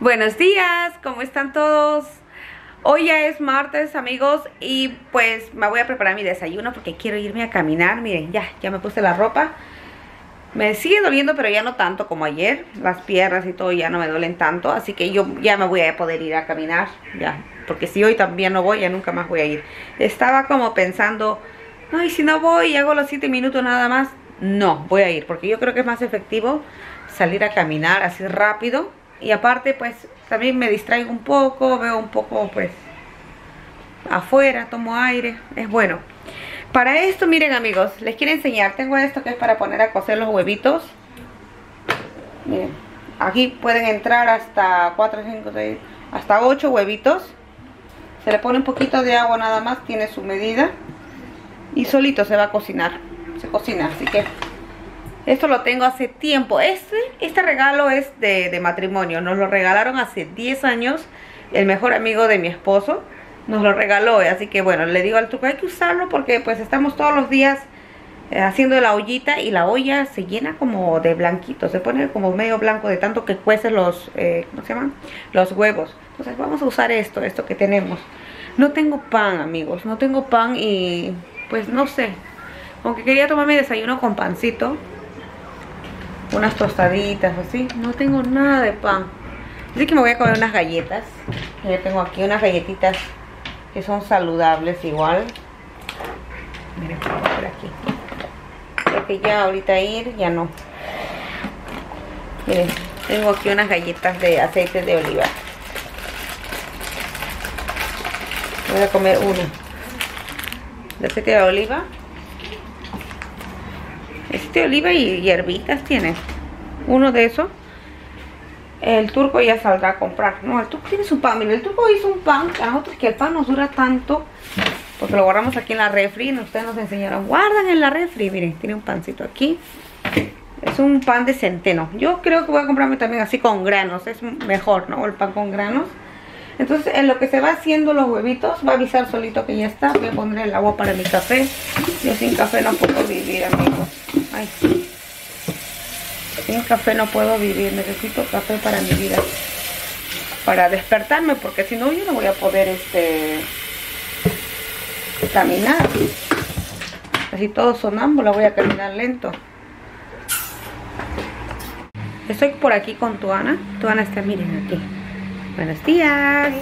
Buenos días, ¿cómo están todos? Hoy ya es martes, amigos, y pues me voy a preparar mi desayuno porque quiero irme a caminar. Miren, ya, ya me puse la ropa. Me sigue doliendo, pero ya no tanto como ayer. Las piernas y todo ya no me duelen tanto, así que yo ya me voy a poder ir a caminar, ya. Porque si hoy también no voy, ya nunca más voy a ir. Estaba como pensando, ay, si no voy y hago los 7 minutos nada más, no, voy a ir. Porque yo creo que es más efectivo salir a caminar así rápido y aparte pues también me distraigo un poco, veo un poco pues afuera, tomo aire, es bueno. Para esto, miren amigos, les quiero enseñar, tengo esto que es para poner a cocer los huevitos. Miren, aquí pueden entrar hasta 4, 5, 6, hasta 8 huevitos. Se le pone un poquito de agua nada más, tiene su medida. Y solito se va a cocinar, se cocina, así que esto lo tengo hace tiempo. Este, este regalo es de, matrimonio. Nos lo regalaron hace 10 años. El mejor amigo de mi esposo nos lo regaló. Así que bueno, le digo al truco, hay que usarlo porque pues estamos todos los días eh, haciendo la ollita y la olla se llena como de blanquito. Se pone como medio blanco de tanto que cuecen los, eh, ¿cómo se llaman? Los huevos. Entonces vamos a usar esto, esto que tenemos. No tengo pan, amigos. No tengo pan y pues no sé. Aunque quería tomarme desayuno con pancito unas tostaditas así. No tengo nada de pan. Así que me voy a comer unas galletas. Yo tengo aquí unas galletitas que son saludables igual. Miren, por aquí. Creo que ya ahorita ir, ya no. Miren, tengo aquí unas galletas de aceite de oliva. Voy a comer uno. De aceite de oliva este oliva y hierbitas tiene. Uno de esos. El turco ya saldrá a comprar. No, el turco tiene su pan. Mira, el turco hizo un pan. A nosotros que el pan nos dura tanto. Porque lo guardamos aquí en la refri. Ustedes nos enseñaron. Guardan en la refri. Miren, tiene un pancito aquí. Es un pan de centeno. Yo creo que voy a comprarme también así con granos. Es mejor, ¿no? El pan con granos. Entonces, en lo que se va haciendo los huevitos, va a avisar solito que ya está. Voy a poner el agua para mi café. Yo sin café no puedo vivir, amigos. Ay, Sin café no puedo vivir. Necesito café para mi vida. Para despertarme, porque si no, yo no voy a poder este caminar. Así todo sonámbula, voy a caminar lento. Estoy por aquí con Tuana. Tuana está, miren aquí. Buenos días.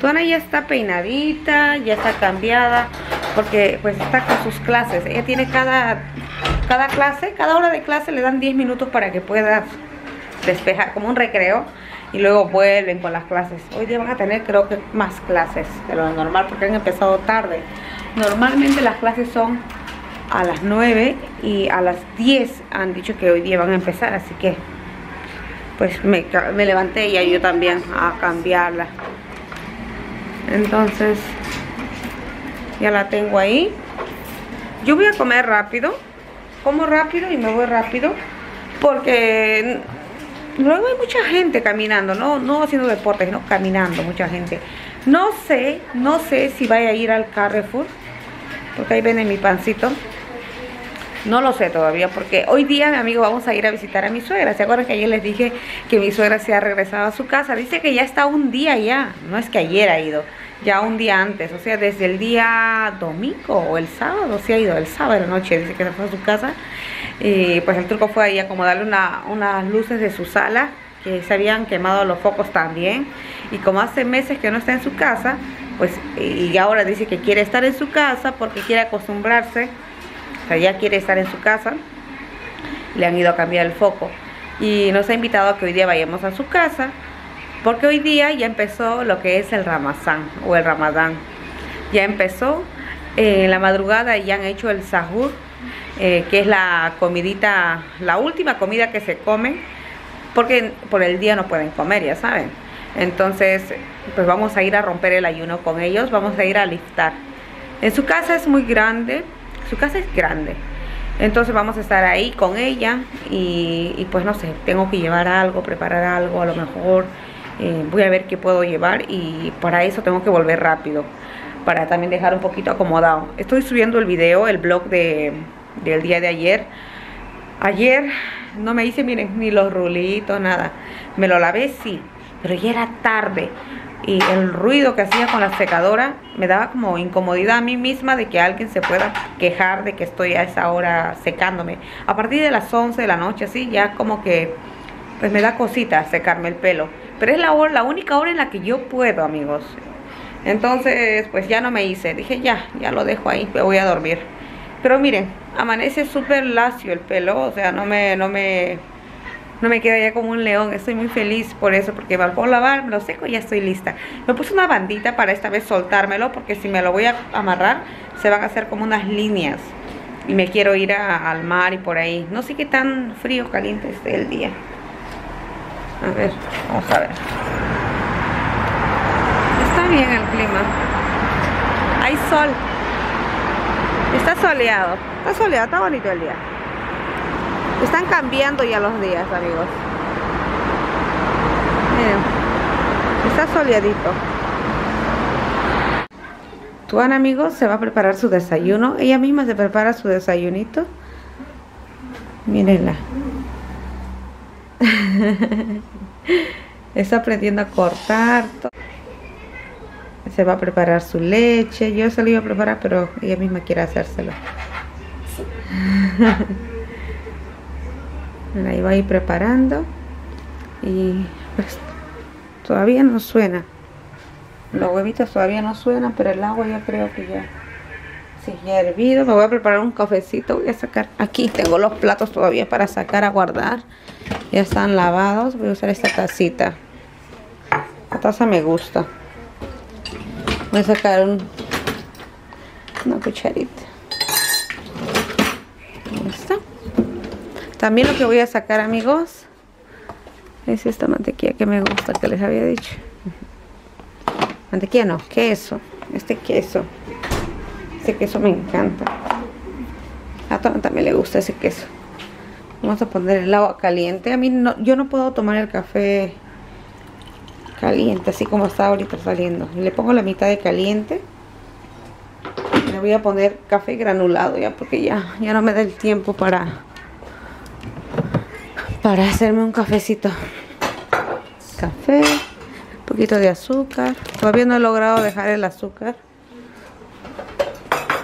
Tuana ya está peinadita, ya está cambiada, porque pues está con sus clases. Ella tiene cada, cada clase, cada hora de clase le dan 10 minutos para que pueda despejar, como un recreo. Y luego vuelven con las clases. Hoy día van a tener creo que más clases de lo normal porque han empezado tarde. Normalmente las clases son a las 9 y a las 10 han dicho que hoy día van a empezar, así que pues me, levanté y yo también a cambiarla. Entonces ya la tengo ahí. Yo voy a comer rápido como rápido y me voy rápido porque luego hay mucha gente caminando no, no haciendo deporte sino caminando mucha gente. No sé no sé si vaya a ir al Carrefour porque ahí viene mi pancito no lo sé todavía porque hoy día, mi amigo, vamos a ir a visitar a mi suegra. ¿Se acuerdan que ayer les dije que mi suegra se ha regresado a su casa? Dice que ya está un día ya, no es que ayer ha ido, ya un día antes. O sea, desde el día domingo o el sábado, se ha ido, el sábado de noche, dice que se fue a su casa. Y pues el truco fue ahí acomodarle una, unas luces de su sala que se habían quemado los focos también. Y como hace meses que no está en su casa, pues y ahora dice que quiere estar en su casa porque quiere acostumbrarse o sea, ya quiere estar en su casa, le han ido a cambiar el foco. Y nos ha invitado a que hoy día vayamos a su casa, porque hoy día ya empezó lo que es el Ramazán o el Ramadán. Ya empezó, eh, en la madrugada ya han hecho el sahur, eh, que es la comidita, la última comida que se come, porque por el día no pueden comer, ya saben. Entonces, pues vamos a ir a romper el ayuno con ellos, vamos a ir a liftar. En su casa es muy grande, su casa es grande. Entonces vamos a estar ahí con ella y, pues no sé, tengo que llevar algo, preparar algo, a lo mejor eh, voy a ver qué puedo llevar y para eso tengo que volver rápido, para también dejar un poquito acomodado. Estoy subiendo el video, el blog de, del día de ayer. Ayer no me hice, miren, ni los rulitos, nada. Me lo lavé, sí, pero ya era tarde y el ruido que hacía con la secadora me daba como incomodidad a mí misma de que alguien se pueda quejar de que estoy a esa hora secándome. A partir de las 11 de la noche, así, ya como que pues me da cosita secarme el pelo. Pero es la, hora, la única hora en la que yo puedo, amigos. Entonces, pues ya no me hice. Dije, ya, ya lo dejo ahí, me voy a dormir. Pero miren, amanece súper lacio el pelo, o sea, no me, no me no me queda ya como un león. Estoy muy feliz por eso, porque va a lavar, me lo seco y ya estoy lista. Me puse una bandita para esta vez soltármelo, porque si me lo voy a amarrar, se van a hacer como unas líneas. Y me quiero ir al mar y por ahí. No sé qué tan frío caliente esté el día. A ver, vamos a ver. Está bien el clima. Hay sol. Está soleado. Está soleado, está bonito el día. Están cambiando ya los días, amigos. Miren, está soleadito. Tuan, amigos, se va a preparar su desayuno. Ella misma se prepara su desayunito. Mírenla. está aprendiendo a cortar. Se va a preparar su leche. Yo se lo iba a preparar, pero ella misma quiere hacérselo. ahí va a ir preparando y pues todavía no suena. Los huevitos todavía no suenan pero el agua ya creo que ya sí, ya hervido. Me voy a preparar un cafecito voy a sacar aquí. Tengo los platos todavía para sacar a guardar. Ya están lavados voy a usar esta tacita. La taza me gusta. Voy a sacar un, una cucharita También lo que voy a sacar, amigos, es esta mantequilla que me gusta, que les había dicho. Mantequilla no, queso. Este queso. Este queso me encanta. A Tona también le gusta ese queso. Vamos a poner el agua caliente. A mí no, yo no puedo tomar el café caliente, así como está ahorita saliendo. Le pongo la mitad de caliente. Le voy a poner café granulado ya, porque ya, ya no me da el tiempo para para hacerme un cafecito. Café, un poquito de azúcar. Todavía no he logrado dejar el azúcar.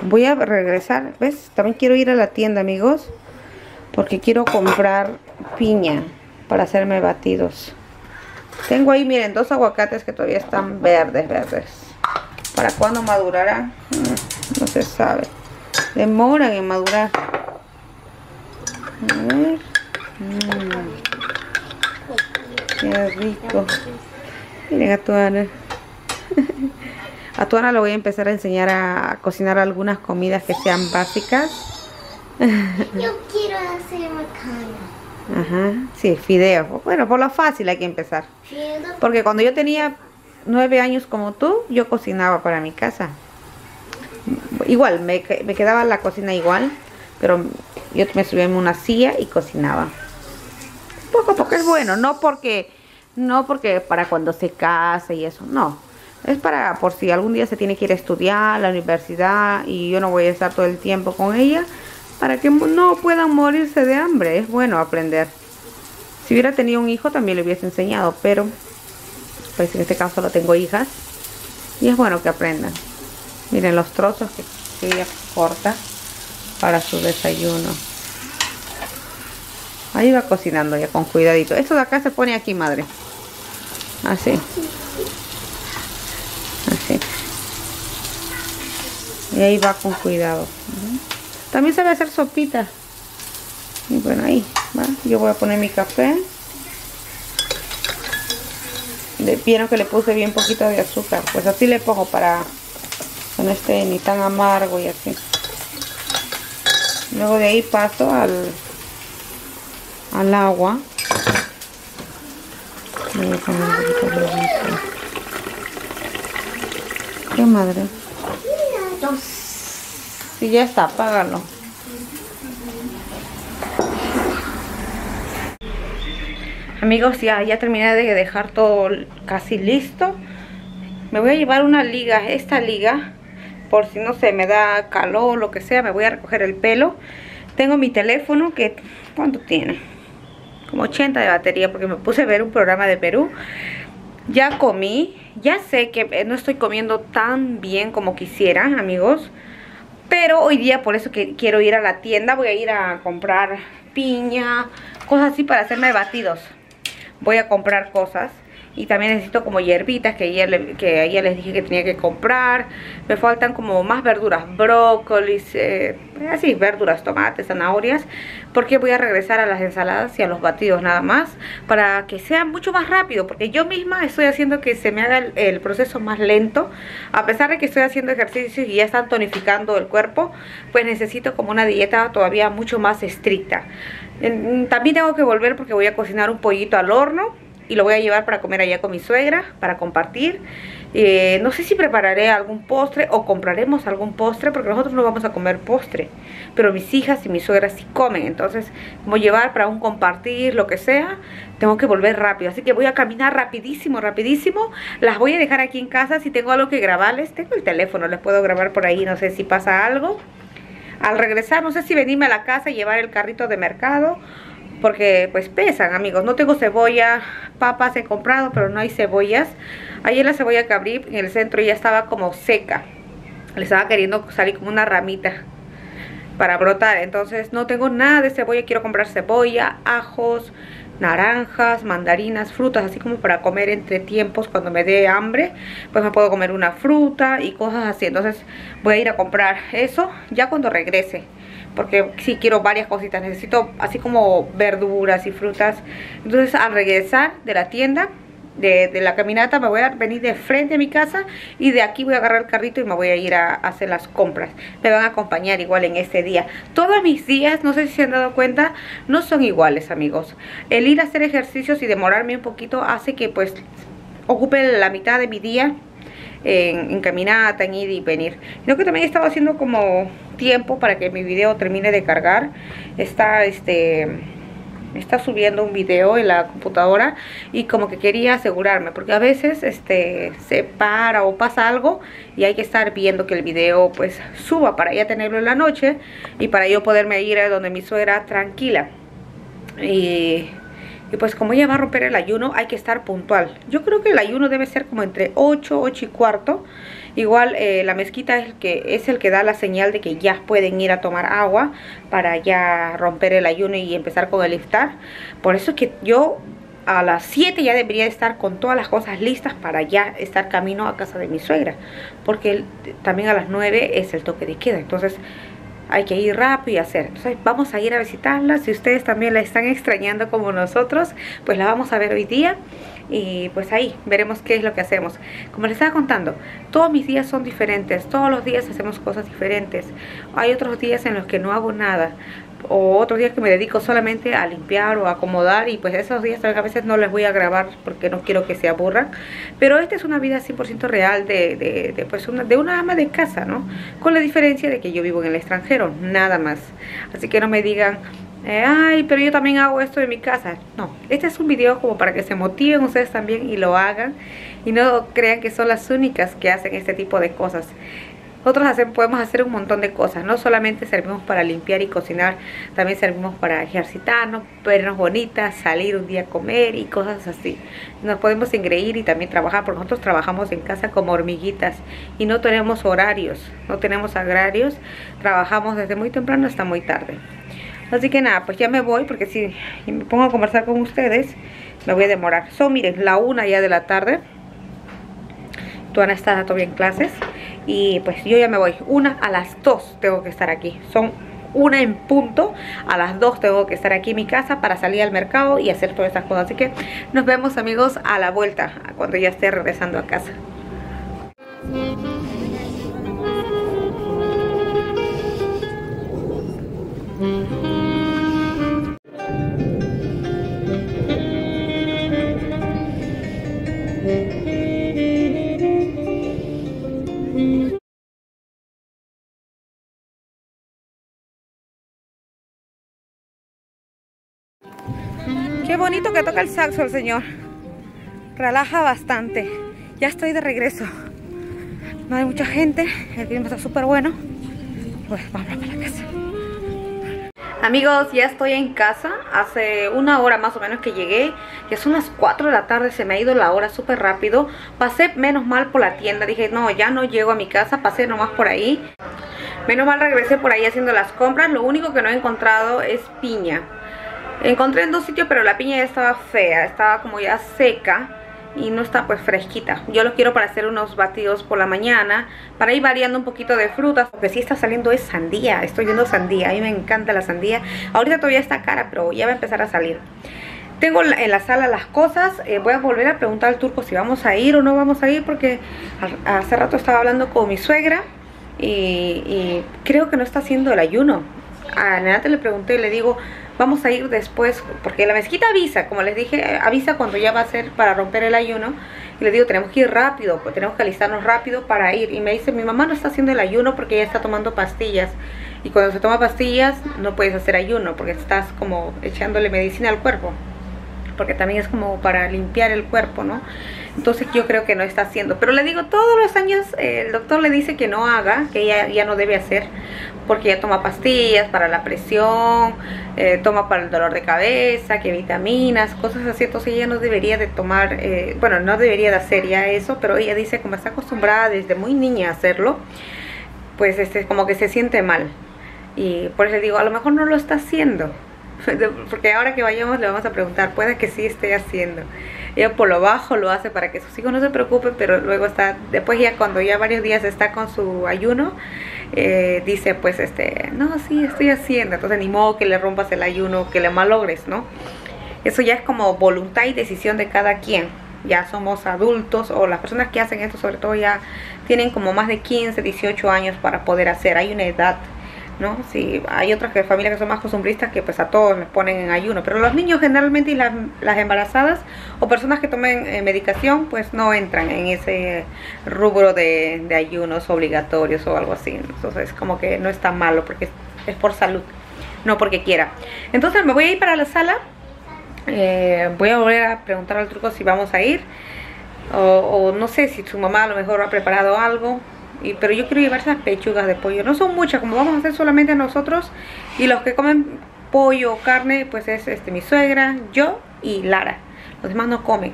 Voy a regresar, ¿ves? También quiero ir a la tienda, amigos. Porque quiero comprar piña para hacerme batidos. Tengo ahí, miren, dos aguacates que todavía están verdes, verdes. ¿Para cuándo madurará? Mm, no se sabe. Demoran en madurar. A ver. Mmm. Qué rico. Miren a Tuana. A Tuana le voy a empezar a enseñar a cocinar algunas comidas que sean básicas. Yo quiero hacer macana. Ajá, sí, fideo. Bueno, por lo fácil hay que empezar. Porque cuando yo tenía nueve años como tú, yo cocinaba para mi casa. Igual, me, me quedaba la cocina igual, pero yo me subía en una silla y cocinaba poco a poco es bueno, no porque, no porque para cuando se case y eso, no. Es para por si algún día se tiene que ir a estudiar a la universidad y yo no voy a estar todo el tiempo con ella, para que no puedan morirse de hambre. Es bueno aprender. Si hubiera tenido un hijo también le hubiese enseñado, pero pues en este caso no tengo hijas y es bueno que aprendan. Miren los trozos que ella corta para su desayuno. Ahí va cocinando ya con cuidadito. Esto de acá se pone aquí, madre. Así. Así. Y ahí va con cuidado. También se va a hacer sopita. Y bueno, ahí. Yo voy a poner mi café. Vieron que le puse bien poquito de azúcar. Pues así le pongo para que no esté ni tan amargo y así. Luego de ahí paso al al agua. ¿Qué madre? Si ya está, apágalo. Amigos, ya, ya terminé de dejar todo casi listo. Me voy a llevar una liga, esta liga, por si no se me da calor o lo que sea, me voy a recoger el pelo. Tengo mi teléfono que, ¿cuánto tiene? Como 80 de batería porque me puse a ver un programa de Perú Ya comí, ya sé que eh, no estoy comiendo tan bien como quisiera, amigos. Pero hoy día por eso que quiero ir a la tienda, voy a ir a comprar piña, cosas así para hacerme batidos. Voy a comprar cosas y también necesito como hierbitas que ayer, que ayer les dije que tenía que comprar. Me faltan como más verduras, brócolis, eh, así, verduras, tomates, zanahorias. Porque voy a regresar a las ensaladas y a los batidos nada más. Para que sea mucho más rápido. Porque yo misma estoy haciendo que se me haga el, proceso más lento. A pesar de que estoy haciendo ejercicios y ya están tonificando el cuerpo. Pues necesito como una dieta todavía mucho más estricta. También tengo que volver porque voy a cocinar un pollito al horno y lo voy a llevar para comer allá con mi suegra, para compartir. Eh, no sé si prepararé algún postre o compraremos algún postre, porque nosotros no vamos a comer postre, pero mis hijas y mi suegra sí comen, entonces voy a llevar para un compartir, lo que sea, tengo que volver rápido, así que voy a caminar rapidísimo, rapidísimo, las voy a dejar aquí en casa, si tengo algo que grabarles, tengo el teléfono, les puedo grabar por ahí, no sé si pasa algo. Al regresar, no sé si venirme a la casa y llevar el carrito de mercado porque pues pesan amigos. No tengo cebolla papas he comprado pero no hay cebollas. Ayer la cebolla que abrí en el centro ya estaba como seca. Le estaba queriendo salir como una ramita para brotar. Entonces no tengo nada de cebolla. Quiero comprar cebolla ajos naranjas, mandarinas, frutas, así como para comer entre tiempos cuando me dé hambre, pues me puedo comer una fruta y cosas así. Entonces voy a ir a comprar eso ya cuando regrese porque si quiero varias cositas, necesito así como verduras y frutas. Entonces al regresar de la tienda, de, la caminata, me voy a venir de frente a mi casa y de aquí voy a agarrar el carrito y me voy a ir a, hacer las compras. Me van a acompañar igual en este día. Todos mis días, no sé si se han dado cuenta, no son iguales amigos. El ir a hacer ejercicios y demorarme un poquito hace que pues ocupe la mitad de mi día en, caminata, en ir y venir. Creo que también estaba haciendo como tiempo para que mi video termine de cargar. Está este está subiendo un video en la computadora y como que quería asegurarme porque a veces este se para o pasa algo y hay que estar viendo que el video pues suba para ya tenerlo en la noche y para yo poderme ir a donde mi suegra tranquila y y pues como ella va a romper el ayuno, hay que estar puntual. Yo creo que el ayuno debe ser como entre 8, 8 y cuarto. Igual eh, la mezquita es el, que, es el que da la señal de que ya pueden ir a tomar agua para ya romper el ayuno y empezar con el iftar. Por eso es que yo a las 7 ya debería estar con todas las cosas listas para ya estar camino a casa de mi suegra. Porque también a las 9 es el toque de queda. Entonces hay que ir rápido y hacer. Entonces vamos a ir a visitarla. Si ustedes también la están extrañando como nosotros, pues la vamos a ver hoy día. Y pues ahí veremos qué es lo que hacemos. Como les estaba contando, todos mis días son diferentes. Todos los días hacemos cosas diferentes. Hay otros días en los que no hago nada o otros días que me dedico solamente a limpiar o a acomodar y pues esos días a veces no les voy a grabar porque no quiero que se aburran pero esta es una vida 100% real de, de, pues una, de una ama de casa ¿no? con la diferencia de que yo vivo en el extranjero nada más así que no me digan eh, ay, pero yo también hago esto en mi casa. No, este es un video como para que se motiven ustedes también y lo hagan y no crean que son las únicas que hacen este tipo de cosas. Nosotros podemos hacer un montón de cosas, no solamente servimos para limpiar y cocinar, también servimos para ejercitarnos, vernos bonitas, salir un día a comer y cosas así. Nos podemos engreír y también trabajar, porque nosotros trabajamos en casa como hormiguitas y no tenemos horarios, no tenemos agrarios, trabajamos desde muy temprano hasta muy tarde. Así que nada, pues ya me voy porque si me pongo a conversar con ustedes, me voy a demorar. Son, miren, la una ya de la tarde. Tuana está todavía en clases y pues yo ya me voy. Una a las dos tengo que estar aquí. Son una en punto. A las dos tengo que estar aquí en mi casa para salir al mercado y hacer todas estas cosas. Así que nos vemos amigos a la vuelta, cuando ya esté regresando a casa. Bonito que toca el saxo el señor. Relaja bastante. Ya estoy de regreso. No hay mucha gente. El clima está súper bueno. Pues vamos para la casa. Amigos, ya estoy en casa, hace una hora más o menos que llegué, ya son las 4 de la tarde, se me ha ido la hora súper rápido, pasé menos mal por la tienda, dije no, ya no llego a mi casa, pasé nomás por ahí, menos mal regresé por ahí haciendo las compras, lo único que no he encontrado es piña, encontré en dos sitios pero la piña ya estaba fea, estaba como ya seca, y no está pues fresquita. Yo lo quiero para hacer unos batidos por la mañana, para ir variando un poquito de frutas. Lo que sí está saliendo es sandía, estoy viendo sandía, a mí me encanta la sandía. Ahorita todavía está cara, pero ya va a empezar a salir. Tengo en la sala las cosas, eh, voy a volver a preguntar al turco si vamos a ir o no vamos a ir porque hace rato estaba hablando con mi suegra y, creo que no está haciendo el ayuno. A Nenate le pregunté y le digo, vamos a ir después, porque la mezquita avisa, como les dije, avisa cuando ya va a ser para romper el ayuno. Y le digo, tenemos que ir rápido, pues tenemos que alistarnos rápido para ir. Y me dice, mi mamá no está haciendo el ayuno porque ella está tomando pastillas. Y cuando se toma pastillas no puedes hacer ayuno porque estás como echándole medicina al cuerpo. Porque también es como para limpiar el cuerpo, ¿no? Entonces yo creo que no está haciendo. Pero le digo, todos los años eh, el doctor le dice que no haga, que ella ya no debe hacer, porque ella toma pastillas para la presión, eh, toma para el dolor de cabeza, que vitaminas, cosas así. Entonces ella no debería de tomar, eh, bueno, no debería de hacer ya eso, pero ella dice como está acostumbrada desde muy niña a hacerlo, pues este, como que se siente mal. Y por eso le digo, a lo mejor no lo está haciendo. Porque ahora que vayamos le vamos a preguntar, puede que sí esté haciendo ella por lo bajo lo hace para que sus hijos no se preocupen, pero luego está, después ya cuando ya varios días está con su ayuno, eh, dice pues este, no, sí, estoy haciendo, entonces ni modo que le rompas el ayuno, que le malogres, ¿no? Eso ya es como voluntad y decisión de cada quien. Ya somos adultos o las personas que hacen esto sobre todo ya tienen como más de 15, 18 años para poder hacer. Hay una edad ¿no? Si hay otras que, familias que son más costumbristas que pues a todos les ponen en ayuno, pero los niños generalmente y las, embarazadas o personas que tomen eh, medicación pues no entran en ese rubro de, ayunos obligatorios o algo así, entonces como que no está malo porque es, por salud, no porque quiera. Entonces me voy a ir para la sala, eh, voy a volver a preguntar al truco si vamos a ir o, o no sé si su mamá a lo mejor ha preparado algo pero yo quiero llevar esas pechugas de pollo. No son muchas, como vamos a hacer solamente nosotros. Y los que comen pollo o carne, pues es este mi suegra, yo y Lara. Los demás no comen.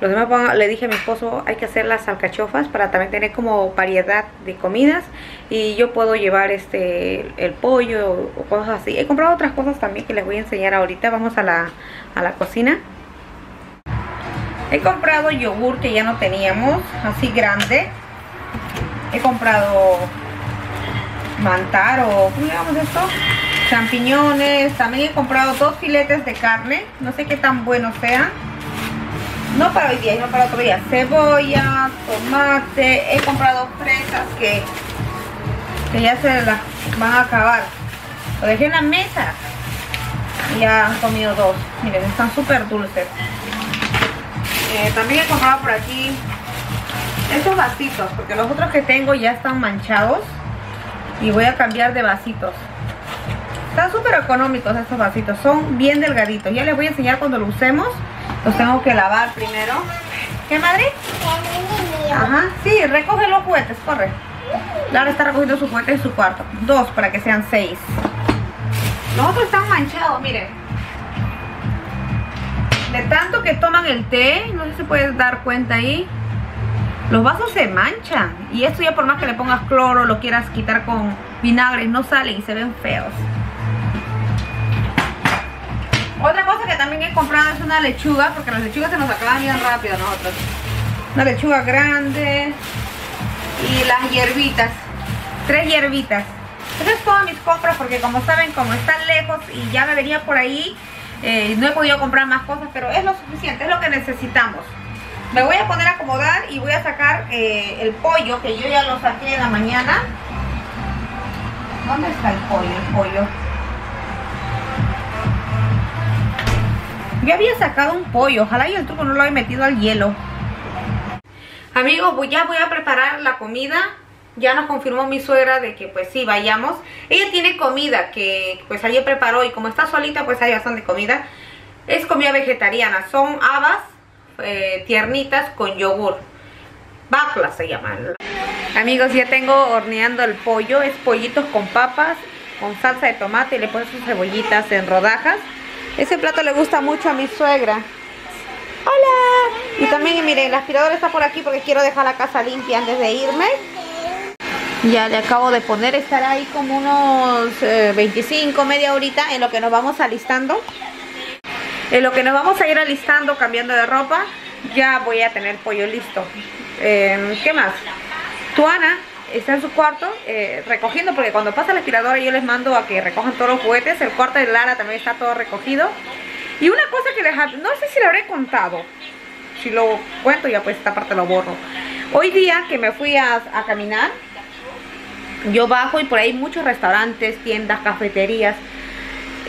Los demás le dije a mi esposo, hay que hacer las alcachofas para también tener como variedad de comidas. Y yo puedo llevar este el pollo o, cosas así. He comprado otras cosas también que les voy a enseñar ahorita. Vamos a la, a la cocina. He comprado yogur que ya no teníamos, así grande he comprado mantaro, ¿cómo llamamos esto? Champiñones, también he comprado dos filetes de carne, no sé qué tan buenos sean. No para hoy día, no para otro día. Cebolla, tomate, he comprado fresas que, que ya se las van a acabar. Lo dejé en la mesa ya han comido dos. Miren, están súper dulces. Eh, también he comprado por aquí estos vasitos, porque los otros que tengo ya están manchados y voy a cambiar de vasitos. Están súper económicos estos vasitos, son bien delgaditos. Ya les voy a enseñar cuando los usemos. Los tengo que lavar primero. ¿Qué madre? Ajá, sí, recoge los juguetes, corre. Lara está recogiendo sus juguetes en su cuarto. Dos para que sean seis. Los otros están manchados, miren. De tanto que toman el té, no sé si se puede dar cuenta ahí los vasos se manchan. Y esto ya por más que le pongas cloro lo quieras quitar con vinagre no salen y se ven feos. Otra cosa que también he comprado es una lechuga porque las lechugas se nos acaban bien rápido nosotros. Una lechuga grande y las hierbitas. Tres hierbitas. Esas es todas mis compras porque como saben como están lejos y ya me venía por ahí eh, no he podido comprar más cosas pero es lo suficiente, es lo que necesitamos me voy a poner a acomodar y voy a sacar eh, el pollo, que yo ya lo saqué en la mañana. ¿Dónde está el pollo? El pollo. Yo había sacado un pollo, ojalá y el truco no lo haya metido al hielo. Amigos, pues ya voy a preparar la comida. Ya nos confirmó mi suegra de que pues sí, vayamos. Ella tiene comida que pues ayer preparó y como está solita pues hay bastante comida. Es comida vegetariana, son habas eh, tiernitas con yogur. Bakla se llaman. Amigos, ya tengo horneando el pollo. Es pollitos con papas con salsa de tomate y le pone sus cebollitas en rodajas. Ese plato le gusta mucho a mi suegra. ¡Hola! Y también, miren, el aspirador está por aquí porque quiero dejar la casa limpia antes de irme. Ya le acabo de poner, estará ahí como unos 25, eh, media horita en lo que nos vamos alistando. En lo que nos vamos a ir alistando, cambiando de ropa, ya voy a tener pollo listo. Em, ¿Qué más? Tuana está en su cuarto eh, recogiendo, porque cuando pasa la aspiradora yo les mando a que recojan todos los juguetes. El cuarto de Lara también está todo recogido. Y una cosa que les no sé si le habré contado. Si lo cuento ya pues esta parte lo borro. Hoy día que me fui a, a caminar, yo bajo y por ahí muchos restaurantes, tiendas, cafeterías.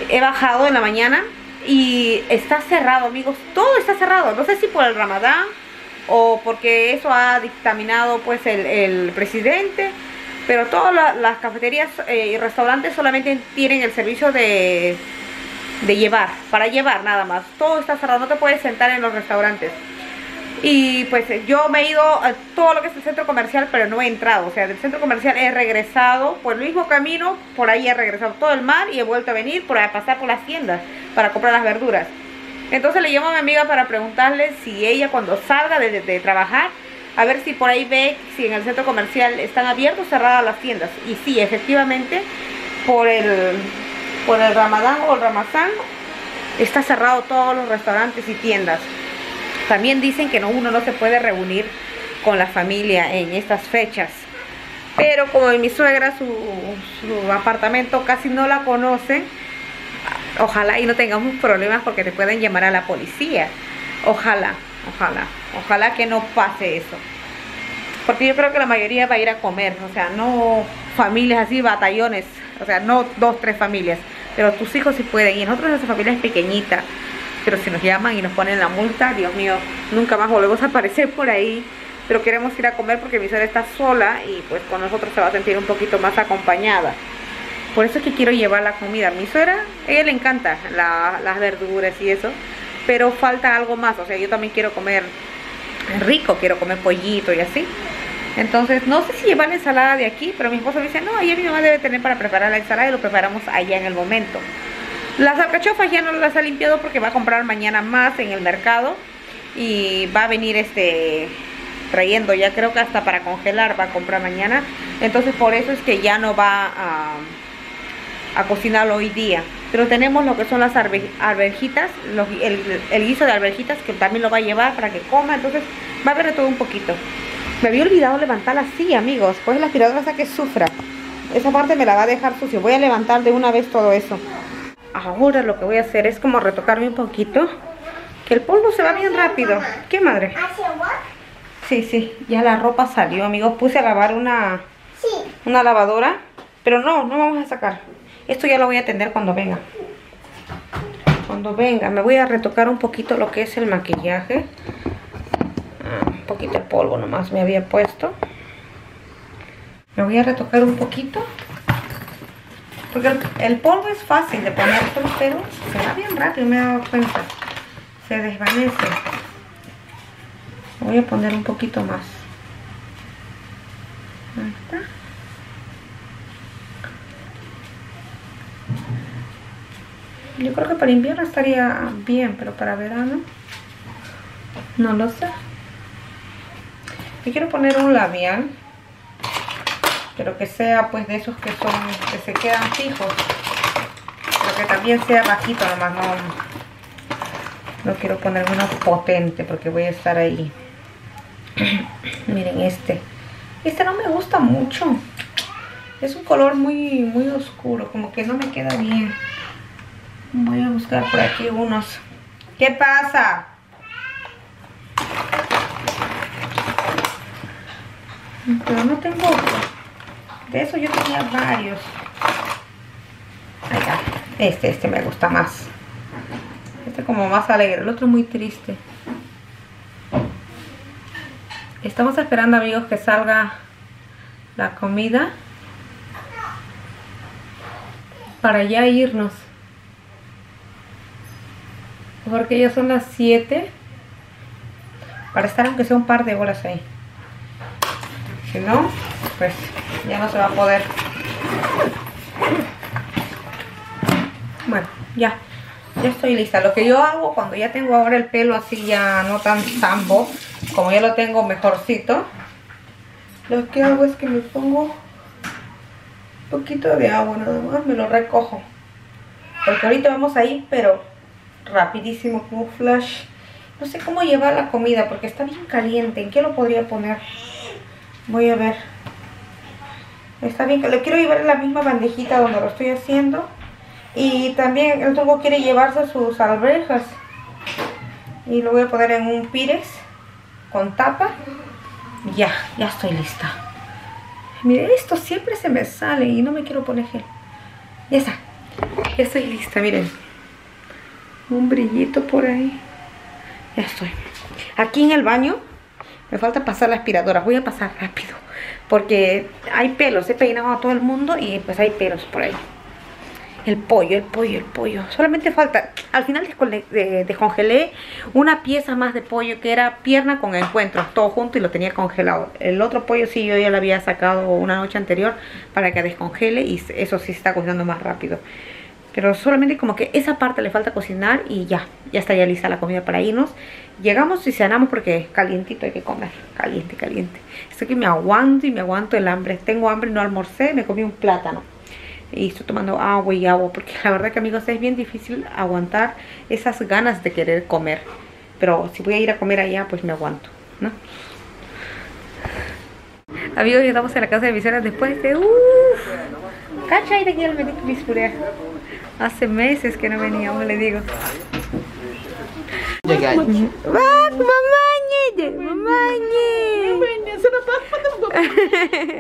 He bajado en la mañana y está cerrado, amigos. Todo está cerrado. No sé si por el ramadán o porque eso ha dictaminado pues el, presidente. Pero todas las cafeterías eh, y restaurantes solamente tienen el servicio de, de llevar, para llevar nada más. Todo está cerrado, no te puedes sentar en los restaurantes. Y pues yo me he ido a todo lo que es el centro comercial, pero no he entrado. O sea, del centro comercial he regresado por el mismo camino, por ahí he regresado todo el mar y he vuelto a venir por a pasar por las tiendas para comprar las verduras. Entonces le llamo a mi amiga para preguntarle si ella cuando salga de, trabajar, a ver si por ahí ve si en el centro comercial están abiertos o cerradas las tiendas. Y sí, efectivamente, por el, por el Ramadán o el Ramazán, está cerrado todos los restaurantes y tiendas. También dicen que no, uno no se puede reunir con la familia en estas fechas. Pero como mi suegra, su, apartamento casi no la conocen, ojalá y no tengamos problemas porque te pueden llamar a la policía. Ojalá, ojalá, ojalá que no pase eso. Porque yo creo que la mayoría va a ir a comer, o sea, no familias así, batallones, o sea, no dos, tres familias, pero tus hijos sí pueden. Y nosotros esa familia es pequeñita, pero si nos llaman y nos ponen la multa, Dios mío, nunca más volvemos a aparecer por ahí. Pero queremos ir a comer porque mi suegra está sola y pues con nosotros se va a sentir un poquito más acompañada. Por eso es que quiero llevar la comida. Mi suegra, a ella le encanta las verduras y eso, pero falta algo más. O sea, yo también quiero comer rico, quiero comer pollito y así. Entonces, no sé si llevar la ensalada de aquí, pero mi esposo dice, no, ahí mi mamá debe tener para preparar la ensalada y lo preparamos allá en el momento. Las alcachofas ya no las ha limpiado porque va a comprar mañana más en el mercado y va a venir este trayendo ya creo que hasta para congelar va a comprar mañana. Entonces por eso es que ya no va a, a cocinarlo hoy día. Pero tenemos lo que son las alberjitas el, guiso de alberjitas que también lo va a llevar para que coma. Entonces va a haber todo un poquito. Me había olvidado levantarla así amigos. Pues la aspiradora hasta que sufra. Esa parte me la va a dejar sucio voy a levantar de una vez todo eso ahora lo que voy a hacer es como retocarme un poquito. Que el polvo se va bien rápido. ¿Qué madre? Sí, sí, ya la ropa salió, amigos. Puse a lavar una, una lavadora. Pero no, no vamos a sacar. Esto ya lo voy a atender cuando venga. Cuando venga, me voy a retocar un poquito lo que es el maquillaje. Ah, un poquito de polvo nomás me había puesto. Me voy a retocar un poquito. Porque el, polvo es fácil de poner, pero se va bien rápido, me he dado cuenta. Se desvanece. Voy a poner un poquito más. Yo creo que para invierno estaría bien, pero para verano no lo sé. Y quiero poner un labial pero que sea pues de esos que son que se quedan fijos pero que también sea bajito nomás no no quiero poner uno potente porque voy a estar ahí. Miren este. Este no me gusta mucho. Es un color muy muy oscuro como que no me queda bien. Voy a buscar por aquí unos. ¿qué pasa? pero no tengo de eso yo tenía varios. Este, este me gusta más. Este como más alegre. El otro muy triste. Estamos esperando amigos que salga la comida. Para ya irnos. Porque ya son las 7. Para estar aunque sea un par de horas ahí. Si no, pues ya no se va a poder. Bueno, ya. Ya estoy lista. Lo que yo hago cuando ya tengo ahora el pelo así ya no tan sambo, como ya lo tengo mejorcito, lo que hago es que me pongo un poquito de agua nada más, me lo recojo. Porque ahorita vamos a ir, pero rapidísimo, como flash. No sé cómo llevar la comida porque está bien caliente. ¿En qué lo podría poner? Voy a ver. Está bien, le quiero llevar en la misma bandejita donde lo estoy haciendo. Y también el turbo quiere llevarse sus alberjas. Y lo voy a poner en un pirex con tapa. Ya, ya estoy lista. Miren, esto siempre se me sale y no me quiero poner gel. Ya está. Ya estoy lista, miren. Un brillito por ahí. Ya estoy. Aquí en el baño me falta pasar la aspiradora. Voy a pasar rápido. Porque hay pelos. He peinado a todo el mundo y pues hay pelos por ahí. El pollo, el pollo, el pollo. Solamente falta... Al final descongelé una pieza más de pollo que era pierna con encuentros. Todo junto y lo tenía congelado. El otro pollo sí yo ya lo había sacado una noche anterior para que descongele y eso sí está cocinando más rápido. Pero solamente como que esa parte le falta cocinar y ya, ya está ya lista la comida para irnos. Llegamos y cenamos porque calientito hay que comer, caliente, caliente. Estoy que me aguanto y me aguanto el hambre. Tengo hambre, no almorcé, me comí un plátano. Y estoy tomando agua y agua porque la verdad que amigos es bien difícil aguantar esas ganas de querer comer. Pero si voy a ir a comer allá, pues me aguanto, ¿no? Amigos, estamos en la casa de mis después de... Uff, cacha y de aquí al mis Hace meses que no veníamos, le digo. Mamañe, mamañe.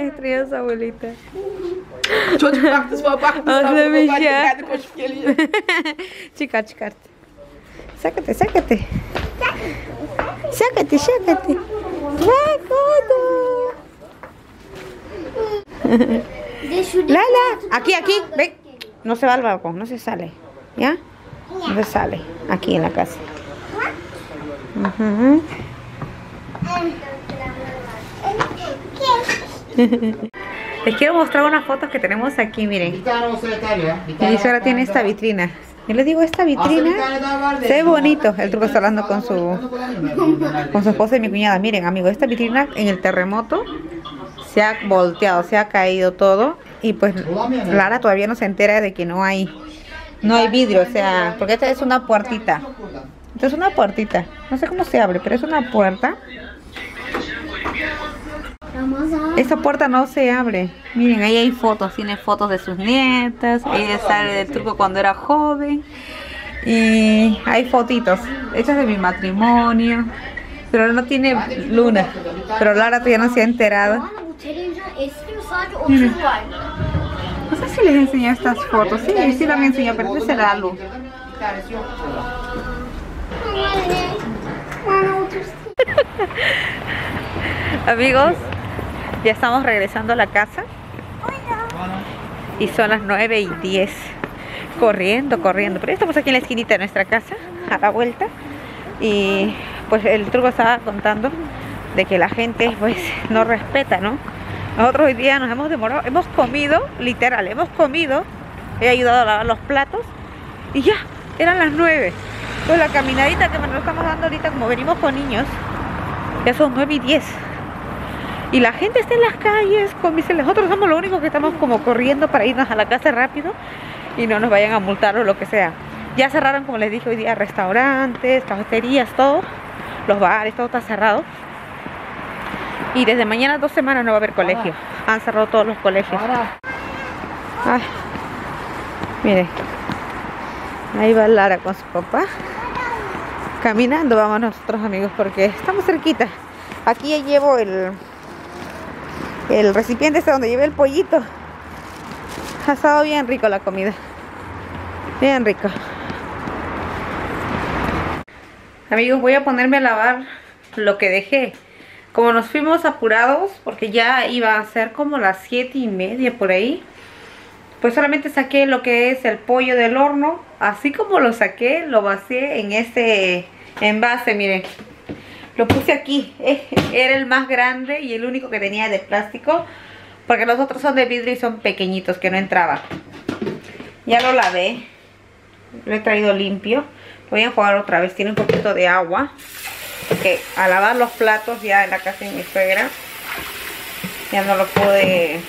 Estreia essa abuelita. Çocuk baktı. Çıkar çıkart. Todo. Lala, aquí, aquí, ven. No se va al balcón, no se sale. ¿Ya? No se sale. Aquí en la casa. Les quiero mostrar unas fotos que tenemos aquí, miren. Mi suegra tiene esta vitrina. Yo le digo, esta vitrina se ve bonito. El truco está hablando con su, con su esposa y mi cuñada. Miren, amigos, esta vitrina en el terremoto se ha volteado, se ha caído todo y pues Lara todavía no se entera de que no hay no hay vidrio, o sea, porque esta es una puertita. Esta es una puertita. No sé cómo se abre, pero es una puerta. Esta puerta no se abre. Miren, ahí hay fotos. Tiene fotos de sus nietas. Ella sale del truco cuando era joven. Y hay fotitos hechas de mi matrimonio. Pero no tiene luna. Pero Lara todavía no se ha enterado. No sé si les enseñé estas fotos. Sí, sí las enseñado, pero este es la luz. Amigos, ya estamos regresando a la casa. Y son las 9 y 10. Corriendo, corriendo. Pero estamos aquí en la esquinita de nuestra casa, a la vuelta. Y pues el truco estaba contando de que la gente pues no respeta, ¿no? Nosotros hoy día nos hemos demorado, hemos comido, literal, hemos comido, he ayudado a lavar los platos y ya, eran las 9. Pues la caminadita que nos estamos dando ahorita, como venimos con niños, ya son 9 y 10. Y la gente está en las calles, con mis... nosotros somos los únicos que estamos como corriendo para irnos a la casa rápido y no nos vayan a multar o lo que sea. Ya cerraron, como les dije hoy día, restaurantes, cafeterías, todo, los bares, todo está cerrado. Y desde mañana dos semanas no va a haber colegio. Han cerrado todos los colegios. Ay, mire. Ahí va Lara con su papá. Caminando vamos nosotros amigos porque estamos cerquita. Aquí ya llevo el, el recipiente este donde llevé el pollito. Ha estado bien rico la comida. Bien rico. Amigos, voy a ponerme a lavar lo que dejé. Como nos fuimos apurados, porque ya iba a ser como las 7 y media por ahí, pues solamente saqué lo que es el pollo del horno. Así como lo saqué, lo vacié en este envase, miren. Lo puse aquí. Eh, era el más grande y el único que tenía de plástico. Porque los otros son de vidrio y son pequeñitos, que no entraba. Ya lo lavé. Lo he traído limpio. Voy a jugar otra vez. Tiene un poquito de agua que a lavar los platos ya en la casa de mi suegra ya no lo pude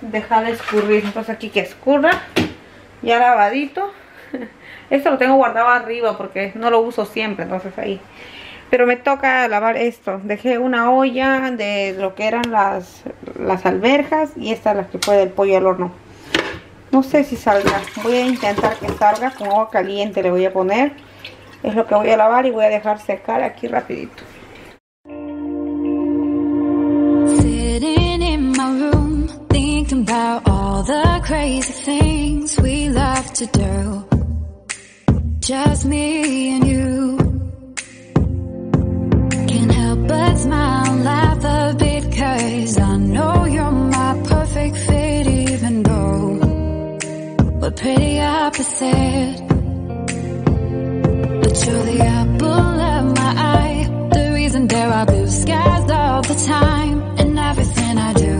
dejar de escurrir. Entonces aquí que escurra ya lavadito. Esto lo tengo guardado arriba porque no lo uso siempre entonces ahí. Pero me toca lavar esto. Dejé una olla de lo que eran las las alberjas y esta es la que fue del pollo al horno. No sé si salga. Voy a intentar que salga con agua caliente le voy a poner es lo que voy a lavar y voy a dejar secar aquí rapidito About all the crazy things we love to do, Just me and you. Can't help but smile, laugh a bit, cause I know you're my perfect fit, even though we're pretty opposite. You're the apple of my eye. The reason there are blue skies all the time And everything I do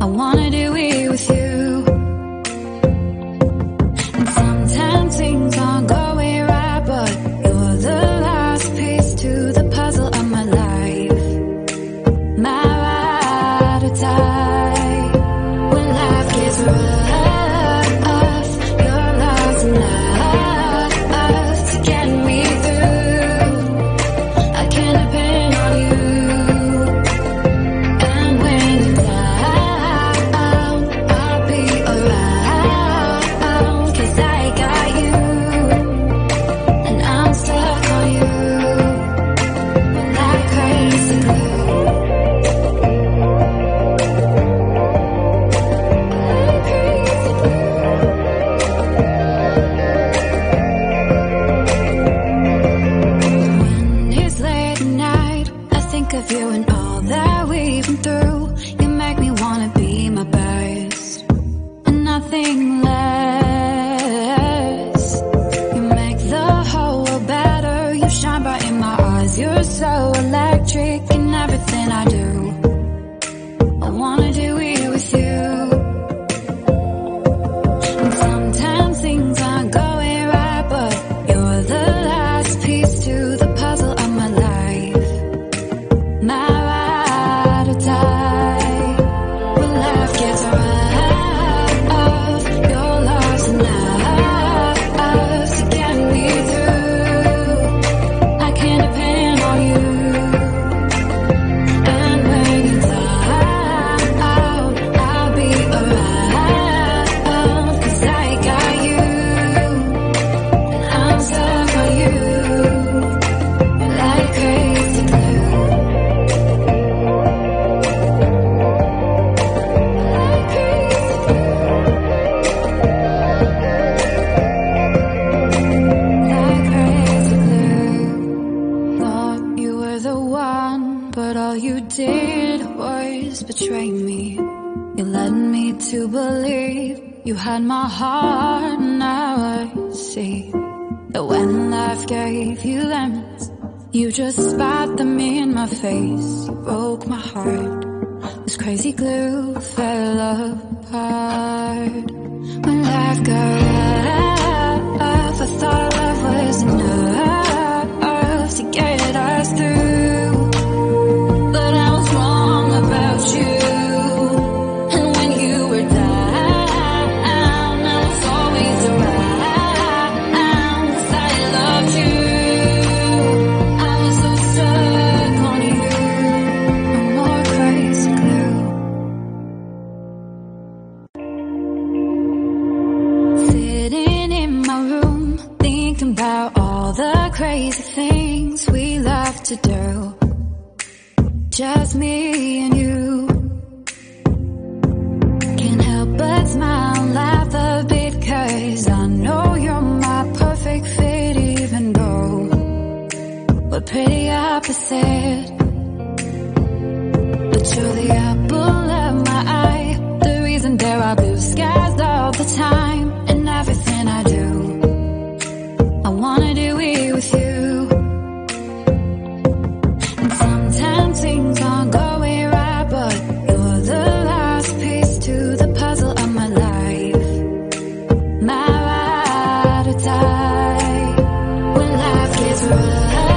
I wanna do it with you. how to die when life gets rough.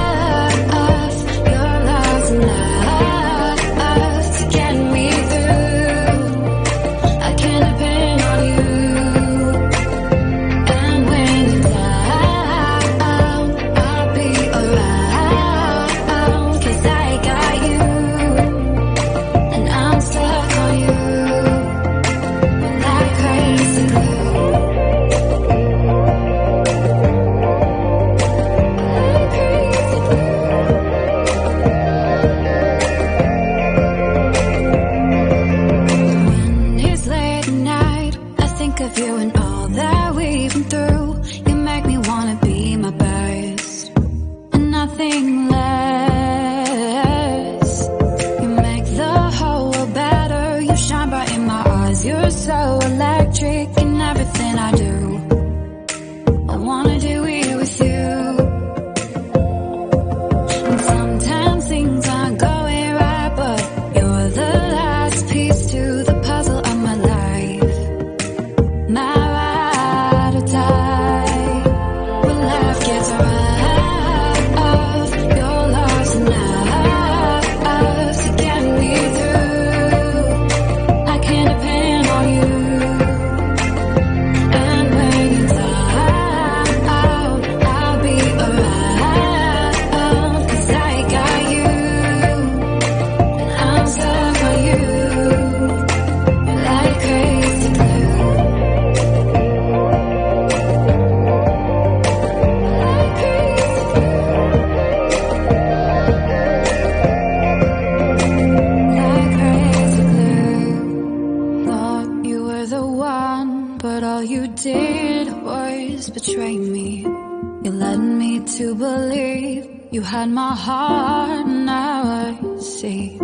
You had my heart. Now I see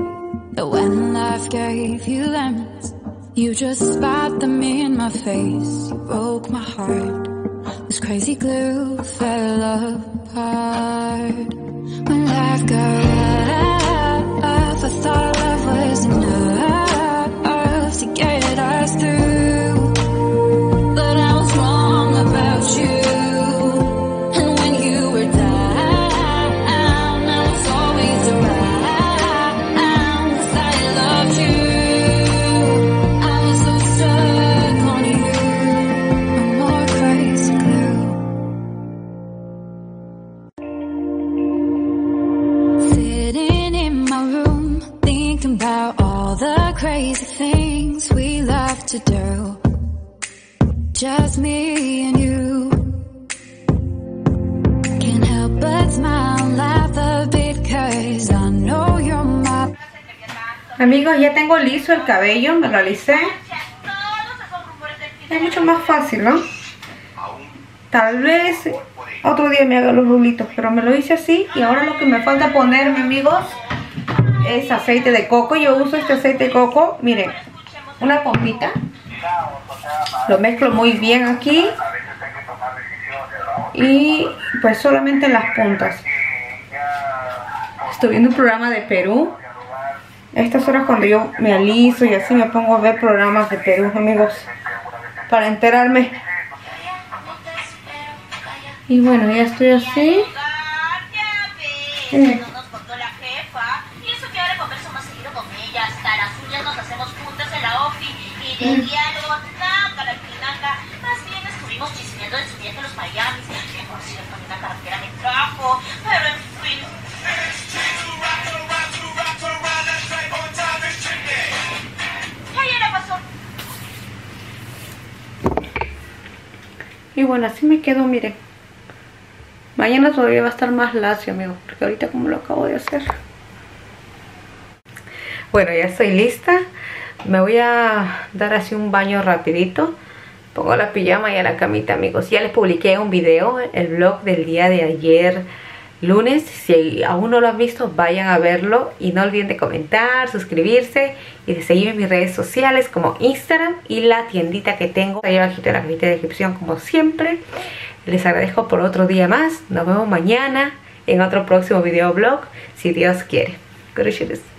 that when life gave you lemons, you just spat them in my face. El cabello, me lo alicé. Es mucho más fácil, ¿no? Tal vez otro día me haga los rulitos, pero me lo hice así. Y ahora lo que me falta ponerme, amigos, es aceite de coco. Yo uso este aceite de coco, miren, una pompita. Lo mezclo muy bien aquí. Y pues solamente en las puntas. Estoy viendo un programa de Perú. Estas horas cuando yo me aliso y así me pongo a ver programas de Perú, amigos. Para enterarme. Y bueno, ya estoy así. La jefa. Y eso que ahora converso más seguido con ella. Hasta las uñas nos hacemos juntas en la ofi. Y de diálogo, nada, la quinanga. Más bien estuvimos chismeando de su viaje a los Miami. Que por cierto, ni una cartera me trajo. Pero en fin. Y bueno, así me quedo, miren. Mañana todavía va a estar más lacio, amigos. Porque ahorita como lo acabo de hacer. Bueno, ya estoy lista. Me voy a dar así un baño rapidito. Pongo la pijama y a la camita, amigos. Ya les publiqué un video, el vlog del día de ayer, lunes. Si aún no lo han visto, vayan a verlo. Y no olviden de comentar, suscribirse y de seguirme en mis redes sociales como Instagram y la tiendita que tengo ahí abajito en la cajita de descripción como siempre. Les agradezco por otro día más. Nos vemos mañana en otro próximo video blog, si Dios quiere. Gracias.